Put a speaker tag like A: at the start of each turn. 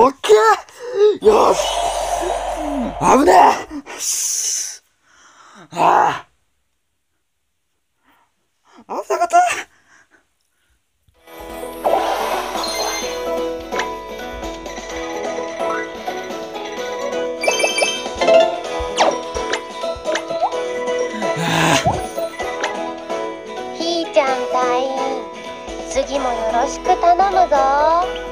A: オッケー。よし。危ねえ。ああ。危なかった。
B: ひーちゃん隊員次もよろしく頼むぞ。